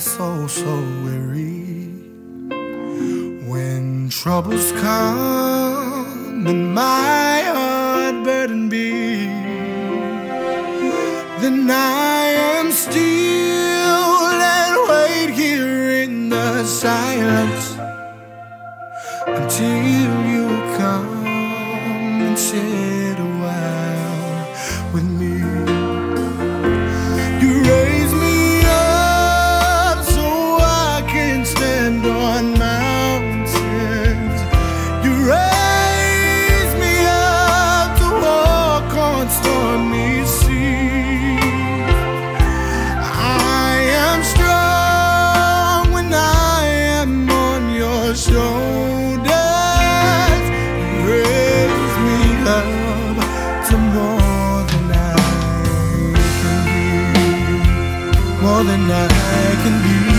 soul so weary. When troubles come and my heart burden be Then I am still and wait here in the silence Until you come. more than I can be.